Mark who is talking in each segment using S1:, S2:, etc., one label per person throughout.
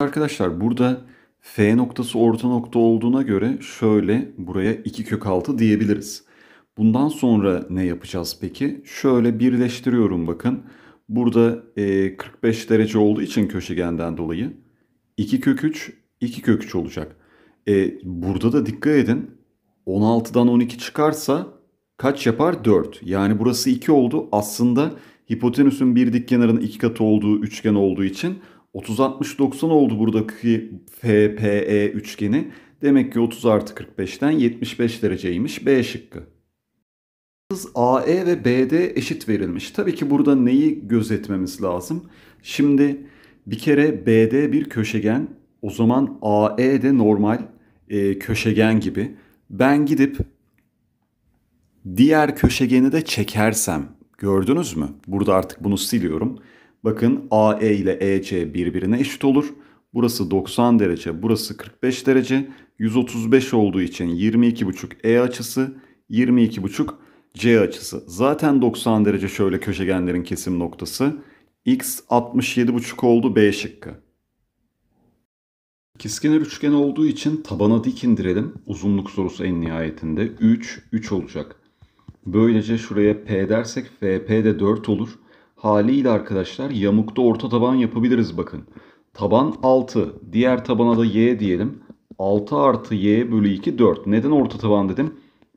S1: Arkadaşlar burada F noktası orta nokta olduğuna göre şöyle buraya 2 kök 6 diyebiliriz. Bundan sonra ne yapacağız peki? Şöyle birleştiriyorum bakın. Burada e, 45 derece olduğu için köşegenden dolayı 2 kök 3, 2 kök 3 olacak. E, burada da dikkat edin. 16'dan 12 çıkarsa kaç yapar? 4. Yani burası 2 oldu. Aslında hipotenüsün bir dik kenarının iki katı olduğu üçgen olduğu için 30-60-90 oldu buradaki FPE üçgeni. Demek ki 30 artı 45'ten 75 dereceymiş B şıkkı. AE ve BD eşit verilmiş. Tabii ki burada neyi gözetmemiz lazım? Şimdi bir kere BD bir köşegen. O zaman AE de normal e, köşegen gibi. Ben gidip diğer köşegeni de çekersem gördünüz mü? Burada artık bunu siliyorum. Bakın AE ile EC birbirine eşit olur. Burası 90 derece, burası 45 derece. 135 olduğu için 22,5 E açısı, 22,5 C açısı. Zaten 90 derece şöyle köşegenlerin kesim noktası. X 67,5 oldu B şıkkı. İkizkenar üçgen olduğu için tabana dik indirelim. Uzunluk sorusu en nihayetinde 3, 3 olacak. Böylece şuraya P dersek FP de 4 olur. Haliyle arkadaşlar yamukta orta taban yapabiliriz bakın. Taban 6. Diğer tabana da y diyelim. 6 artı y bölü 2 4. Neden orta taban dedim?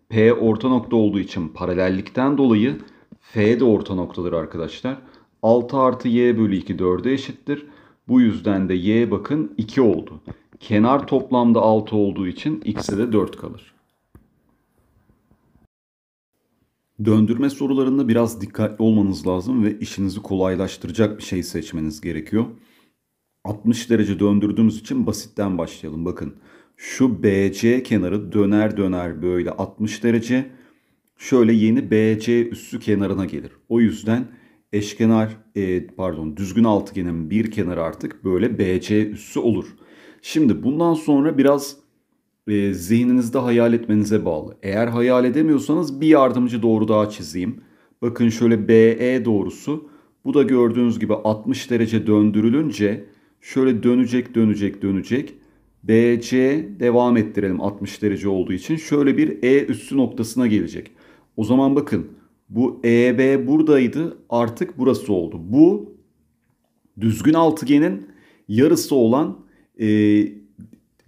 S1: P orta nokta olduğu için paralellikten dolayı F de orta noktadır arkadaşlar. 6 artı y bölü 2 4'e eşittir. Bu yüzden de y bakın 2 oldu. Kenar toplamda 6 olduğu için x'e de 4 kalır. Döndürme sorularında biraz dikkatli olmanız lazım ve işinizi kolaylaştıracak bir şey seçmeniz gerekiyor. 60 derece döndürdüğümüz için basitten başlayalım. Bakın şu BC kenarı döner döner böyle 60 derece. Şöyle yeni BC üssü kenarına gelir. O yüzden eşkenar e, pardon düzgün altıgenin bir kenarı artık böyle BC üssü olur. Şimdi bundan sonra biraz e, zihninizde hayal etmenize bağlı. Eğer hayal edemiyorsanız bir yardımcı doğru daha çizeyim. Bakın şöyle BE doğrusu. Bu da gördüğünüz gibi 60 derece döndürülünce şöyle dönecek dönecek dönecek. BC devam ettirelim 60 derece olduğu için. Şöyle bir E üssü noktasına gelecek. O zaman bakın bu EB buradaydı artık burası oldu. Bu düzgün altıgenin yarısı olan e,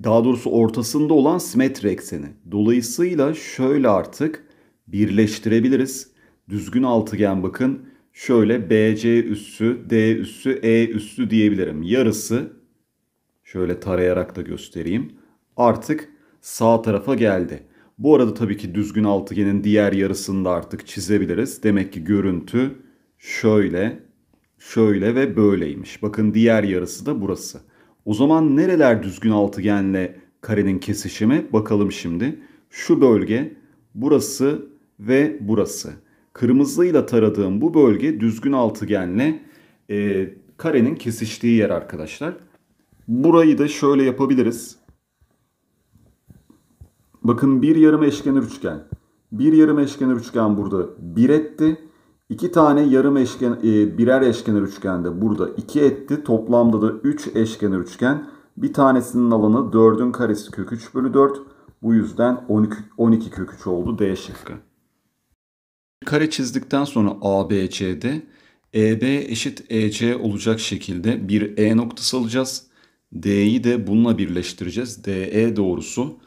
S1: daha doğrusu ortasında olan simetri ekseni. Dolayısıyla şöyle artık birleştirebiliriz. Düzgün altıgen bakın şöyle BC üssü, D üssü, E üssü diyebilirim. Yarısı şöyle tarayarak da göstereyim. Artık sağ tarafa geldi. Bu arada tabii ki düzgün altıgenin diğer yarısını da artık çizebiliriz. Demek ki görüntü şöyle, şöyle ve böyleymiş. Bakın diğer yarısı da burası. O zaman nereler düzgün altıgenle karenin kesişimi? Bakalım şimdi. Şu bölge, burası ve burası. Kırmızıyla taradığım bu bölge düzgün altıgenle e, karenin kesiştiği yer arkadaşlar. Burayı da şöyle yapabiliriz. Bakın bir yarım eşkenar üçgen. Bir yarım eşkenar üçgen burada bir etti. İki tane yarım eşken, e, birer eşkenar üçgende burada 2 etti. Toplamda da 3 eşkenar üçgen. Bir tanesinin alanı 4'ün karesi kök 3 bölü 4. Bu yüzden 12, 12 kök 3 oldu D şıkkı. Kare çizdikten sonra ABC'de EB eşit EC olacak şekilde bir E noktası alacağız. D'yi de bununla birleştireceğiz. DE doğrusu.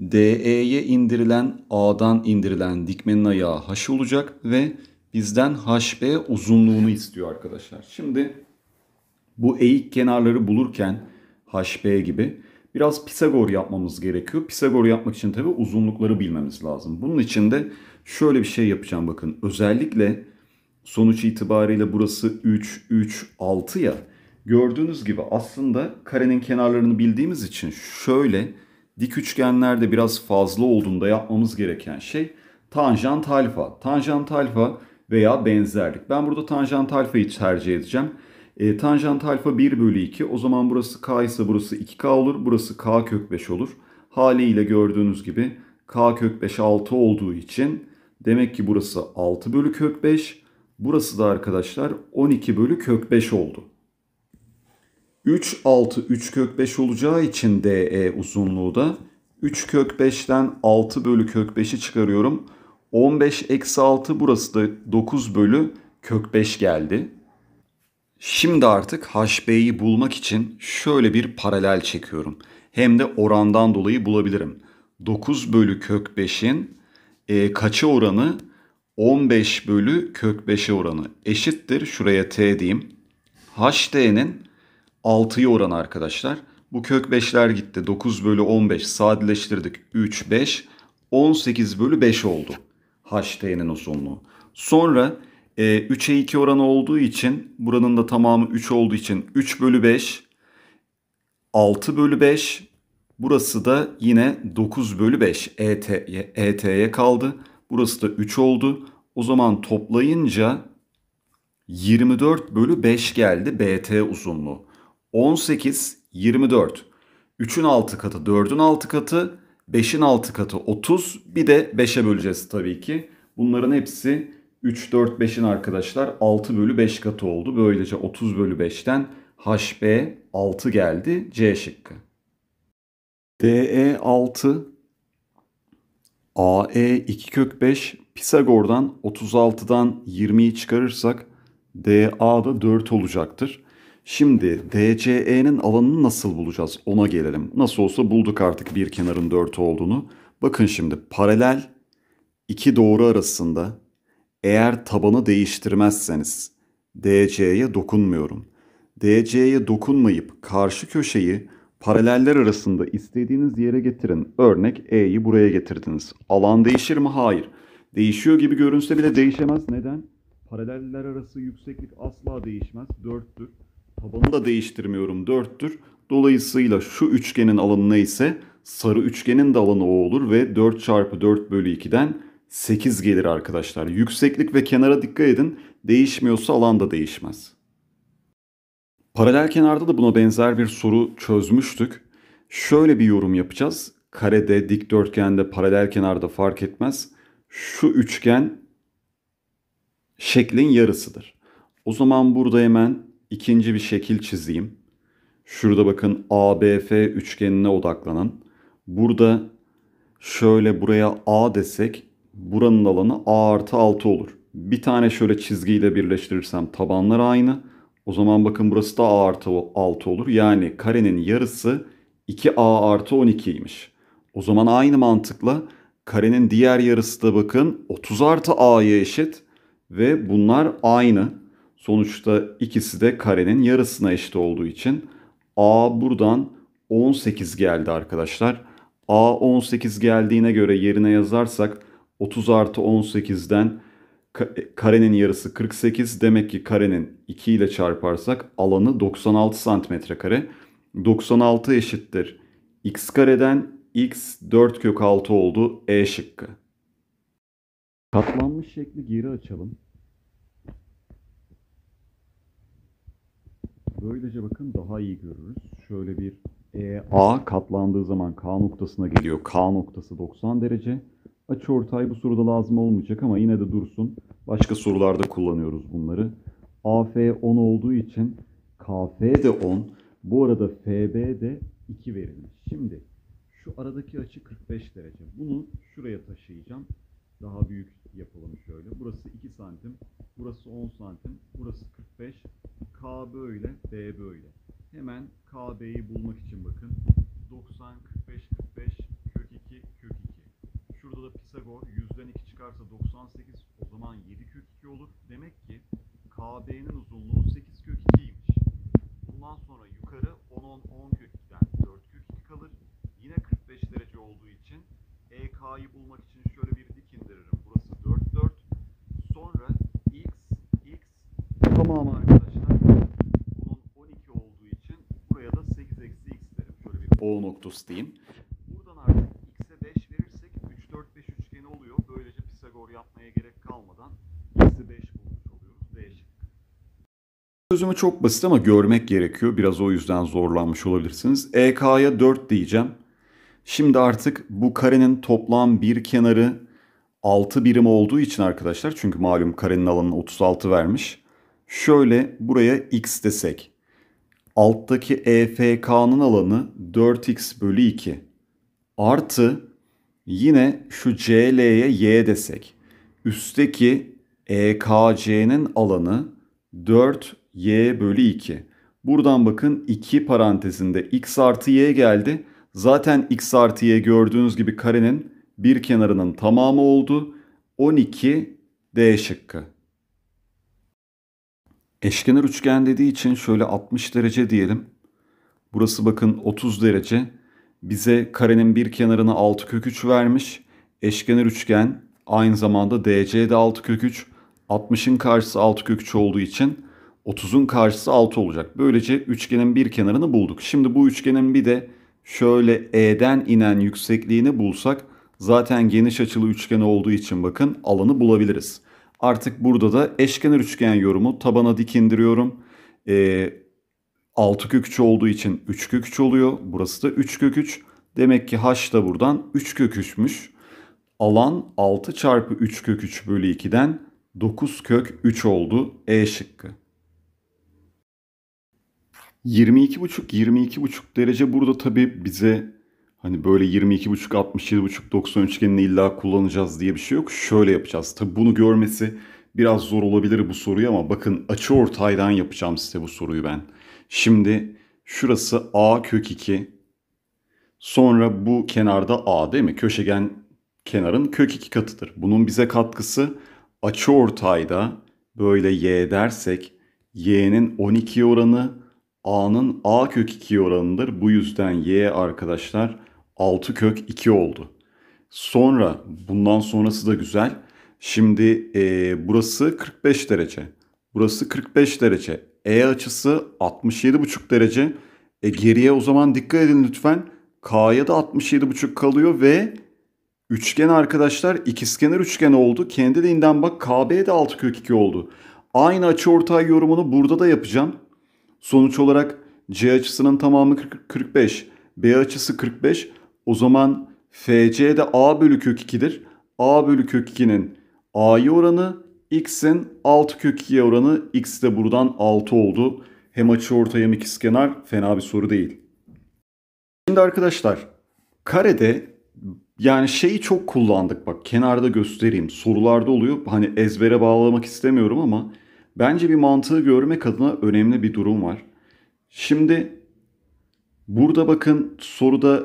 S1: DE'ye indirilen A'dan indirilen dikmenin ayağı H olacak ve bizden HB uzunluğunu istiyor arkadaşlar. Şimdi bu eğik kenarları bulurken HB gibi biraz Pisagor yapmamız gerekiyor. Pisagor yapmak için tabi uzunlukları bilmemiz lazım. Bunun için de şöyle bir şey yapacağım bakın. Özellikle sonuç itibariyle burası 3, 3, 6 ya. Gördüğünüz gibi aslında karenin kenarlarını bildiğimiz için şöyle dik üçgenlerde biraz fazla olduğunda yapmamız gereken şey tanjant alfa. Tanjant alfa veya benzerlik. Ben burada tanjant alfayı tercih edeceğim. E, tanjant alfa 1 bölü 2. O zaman burası k ise burası 2k olur. Burası k kök 5 olur. Haliyle gördüğünüz gibi k kök 5 6 olduğu için demek ki burası 6 bölü kök 5. Burası da arkadaşlar 12 bölü kök 5 oldu. 3 6 3 kök 5 olacağı için DE uzunluğu da 3 kök 5'ten 6 bölü kök 5'i çıkarıyorum. 15 eksi 6 burası da 9 bölü kök 5 geldi. Şimdi artık HB'yi bulmak için şöyle bir paralel çekiyorum. Hem de orandan dolayı bulabilirim. 9 bölü kök 5'in e, kaça oranı? 15 bölü kök 5'e oranı eşittir. Şuraya t diyeyim. HD'nin 6'ya oranı arkadaşlar. Bu kök 5'ler gitti. 9 bölü 15 sadeleştirdik. 3, 5, 18 bölü 5 oldu. HD'nin uzunluğu. Sonra e, 3'e 2 oranı olduğu için buranın da tamamı 3 olduğu için 3 bölü 5 6 bölü 5 burası da yine 9 bölü 5 ET'ye ET kaldı. Burası da 3 oldu. O zaman toplayınca 24 bölü 5 geldi BT uzunluğu. 18, 24. 3'ün 6 katı, 4'ün 6 katı, 5'in 6 katı 30. Bir de 5'e böleceğiz tabii ki. Bunların hepsi 3, 4, 5'in arkadaşlar 6 bölü 5 katı oldu. Böylece 30 bölü 5'ten HB 6 geldi. C şıkkı. DE 6, AE 2 kök 5, Pisagor'dan 36'dan 20'yi çıkarırsak DA da 4 olacaktır. Şimdi DCE'nin alanını nasıl bulacağız ona gelelim. Nasıl olsa bulduk artık bir kenarın 4 olduğunu. Bakın şimdi paralel iki doğru arasında eğer tabanı değiştirmezseniz DC'ye dokunmuyorum. DC'ye dokunmayıp karşı köşeyi paraleller arasında istediğiniz yere getirin. Örnek E'yi buraya getirdiniz. Alan değişir mi? Hayır. Değişiyor gibi görünse bile değişemez. Neden? Paraleller arası yükseklik asla değişmez. 4'tür. Tabanı da değiştirmiyorum 4'tür. Dolayısıyla şu üçgenin alanı neyse sarı üçgenin de alanı o olur ve 4 çarpı 4 bölü 2'den 8 gelir arkadaşlar. Yükseklik ve kenara dikkat edin. Değişmiyorsa alan da değişmez. Paralel kenarda da buna benzer bir soru çözmüştük. Şöyle bir yorum yapacağız. Karede, dikdörtgende, paralel kenarda fark etmez. Şu üçgen şeklin yarısıdır. O zaman burada hemen ikinci bir şekil çizeyim. Şurada bakın ABF üçgenine odaklanın. Burada şöyle buraya A desek buranın alanı A artı 6 olur. Bir tane şöyle çizgiyle birleştirirsem tabanlar aynı. O zaman bakın burası da A artı 6 olur. Yani karenin yarısı 2A artı 12'ymiş. O zaman aynı mantıkla karenin diğer yarısı da bakın 30 artı A'ya eşit. Ve bunlar aynı. Sonuçta ikisi de karenin yarısına eşit olduğu için A buradan 18 geldi arkadaşlar. A 18 geldiğine göre yerine yazarsak 30 artı 18'den karenin yarısı 48. Demek ki karenin 2 ile çarparsak alanı 96 santimetre kare. 96 eşittir. x kareden x 4 kök 6 oldu. E şıkkı. Katlanmış şekli geri açalım. Böylece bakın daha iyi görürüz. Şöyle bir e, A katlandığı zaman K noktasına geliyor. K noktası 90 derece. Açı ortay bu soruda lazım olmayacak ama yine de dursun. Başka sorularda kullanıyoruz bunları. AF 10 olduğu için KF de 10. Bu arada FB de 2 verilmiş. Şimdi şu aradaki açı 45 derece. Bunu şuraya taşıyacağım. Daha büyük yapalım şöyle. Burası 2 santim. Burası 10 santim. Burası 45. K böyle, B böyle. Hemen KB'yi bulmak için bakın. 90, 45, 45, kök 2, kök 2. Şurada da Pisagor yüzden 2 çıkarsa 98 o zaman 7 kök 2 olur. Demek ki KB'nin uzunluğu 8 kök 2'ymiş. Bundan sonra yukarı 10, 10, 10 kök 2'den 4 kök 2 kalır. Yine 45 derece olduğu için EK'yı bulmak için şöyle bir indiririm. Burası 4, 4. Sonra x, x tamamı arkadaşlar bunun 12 olduğu için buraya da 8 eksi x derim. Şöyle bir O noktası diyeyim. Buradan artık x'e 5 verirsek 3, 4, 5 üçgeni oluyor. Böylece Pisagor yapmaya gerek kalmadan x'i 5 bulmuş oluyoruz. D şıkkı. Çözümü çok basit ama görmek gerekiyor. Biraz o yüzden zorlanmış olabilirsiniz. EK'ya 4 diyeceğim. Şimdi artık bu karenin toplam bir kenarı 6 birim olduğu için arkadaşlar çünkü malum karenin alanını 36 vermiş. Şöyle buraya x desek. alttaki EFK'nın alanı 4x bölü 2 artı yine şu CL'ye y desek. Üstteki EKC'nin alanı 4y bölü 2. Buradan bakın 2 parantezinde x artı y geldi. Zaten x artı y gördüğünüz gibi karenin bir kenarının tamamı oldu. 12 D şıkkı. Eşkenar üçgen dediği için şöyle 60 derece diyelim. Burası bakın 30 derece. Bize karenin bir kenarını 6 kök 3 vermiş. Eşkenar üçgen aynı zamanda DC de 6 kök 3. 60'ın karşısı 6 kök 3 olduğu için 30'un karşısı 6 olacak. Böylece üçgenin bir kenarını bulduk. Şimdi bu üçgenin bir de şöyle E'den inen yüksekliğini bulsak zaten geniş açılı üçgen olduğu için bakın alanı bulabiliriz. Artık burada da eşkenar üçgen yorumu tabana dik indiriyorum. Ee, 6 kök 3 olduğu için 3 kök 3 oluyor. Burası da 3 kök 3. Demek ki h da buradan 3 kök 3'müş. Alan 6 çarpı 3 kök 3 bölü 2'den 9 kök 3 oldu. E şıkkı. 22,5 22,5 derece burada tabi bize hani böyle 22,5 67,5 90 üçgenini illa kullanacağız diye bir şey yok. Şöyle yapacağız. Tabi bunu görmesi biraz zor olabilir bu soruyu ama bakın açı ortaydan yapacağım size bu soruyu ben. Şimdi şurası a kök 2. Sonra bu kenarda a değil mi? Köşegen kenarın kök 2 katıdır. Bunun bize katkısı açı ortayda böyle y dersek y'nin 12 oranı a'nın a kök 2 oranıdır. Bu yüzden y arkadaşlar 6 kök 2 oldu. Sonra bundan sonrası da güzel. Şimdi e, burası 45 derece. Burası 45 derece. E açısı 67,5 derece. E geriye o zaman dikkat edin lütfen. K'ya da 67,5 kalıyor ve üçgen arkadaşlar ikizkenar üçgen oldu. Kendiliğinden bak KB de 6 kök 2 oldu. Aynı açı ortay yorumunu burada da yapacağım. Sonuç olarak C açısının tamamı 45. B açısı 45. O zaman FC de A bölü kök 2'dir. A bölü kök 2'nin A'yı oranı X'in 6 kök 2'ye oranı X de buradan 6 oldu. Hem açı ortay hem ikizkenar fena bir soru değil. Şimdi arkadaşlar karede yani şeyi çok kullandık bak kenarda göstereyim sorularda oluyor hani ezbere bağlamak istemiyorum ama bence bir mantığı görmek adına önemli bir durum var. Şimdi burada bakın soruda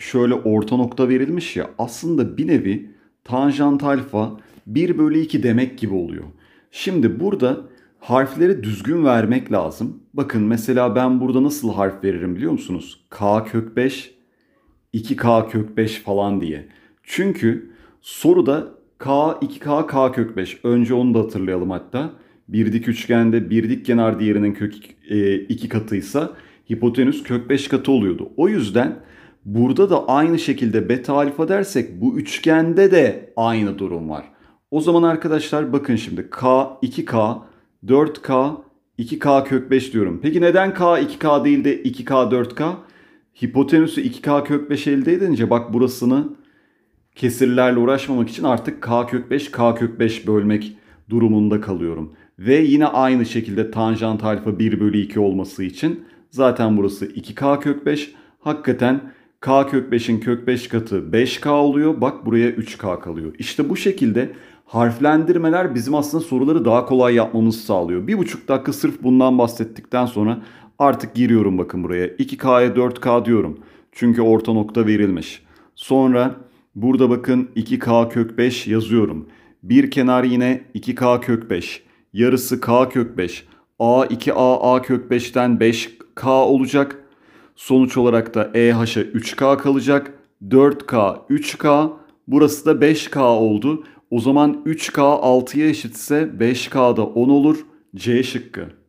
S1: şöyle orta nokta verilmiş ya aslında bir nevi tanjant alfa 1 bölü 2 demek gibi oluyor. Şimdi burada harfleri düzgün vermek lazım. Bakın mesela ben burada nasıl harf veririm biliyor musunuz? K kök 5, 2K kök 5 falan diye. Çünkü soruda K, 2K, K kök 5. Önce onu da hatırlayalım hatta. Bir dik üçgende bir dik kenar diğerinin kök 2 e, katıysa hipotenüs kök 5 katı oluyordu. O yüzden burada da aynı şekilde beta alfa dersek bu üçgende de aynı durum var. O zaman arkadaşlar bakın şimdi K, 2K, 4K, 2K kök 5 diyorum. Peki neden K 2K değil de 2K 4K? Hipotenüsü 2K kök 5 elde edince bak burasını kesirlerle uğraşmamak için artık K kök 5 K kök 5 bölmek durumunda kalıyorum. Ve yine aynı şekilde tanjant alfa 1 bölü 2 olması için zaten burası 2K kök 5. Hakikaten K kök 5'in kök 5 katı 5K oluyor. Bak buraya 3K kalıyor. İşte bu şekilde harflendirmeler bizim aslında soruları daha kolay yapmamızı sağlıyor. Bir buçuk dakika sırf bundan bahsettikten sonra artık giriyorum bakın buraya. 2K'ya 4K diyorum. Çünkü orta nokta verilmiş. Sonra burada bakın 2K kök 5 yazıyorum. Bir kenar yine 2K kök 5. Yarısı K kök 5. A 2A A kök 5'ten 5K olacak. Sonuç olarak da EH'a 3K kalacak. 4K 3K. Burası da 5K oldu. O zaman 3K 6'ya eşitse 5K da 10 olur. C şıkkı.